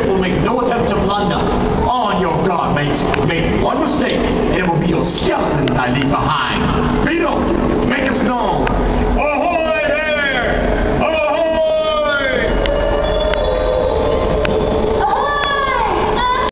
spirit will make no attempt to plunder. On your guard, mates. Make one mistake, and it will be your skeletons I leave behind.